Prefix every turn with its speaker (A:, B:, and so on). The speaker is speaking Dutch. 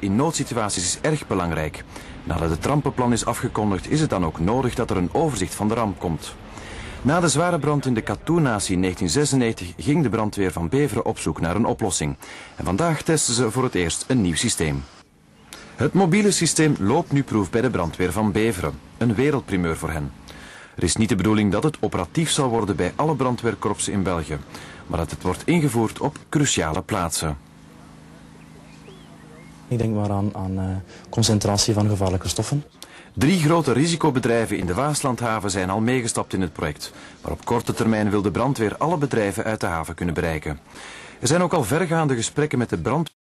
A: in noodsituaties is erg belangrijk. Nadat het rampenplan is afgekondigd is het dan ook nodig dat er een overzicht van de ramp komt. Na de zware brand in de Katoennatie in 1996 ging de brandweer van Beveren op zoek naar een oplossing. En vandaag testen ze voor het eerst een nieuw systeem. Het mobiele systeem loopt nu proef bij de brandweer van Beveren. Een wereldprimeur voor hen. Er is niet de bedoeling dat het operatief zal worden bij alle brandweerkorpsen in België, maar dat het wordt ingevoerd op cruciale plaatsen.
B: Ik denk maar aan, aan uh, concentratie van gevaarlijke stoffen.
A: Drie grote risicobedrijven in de Waaslandhaven zijn al meegestapt in het project. Maar op korte termijn wil de brandweer alle bedrijven uit de haven kunnen bereiken. Er zijn ook al vergaande gesprekken met de brand.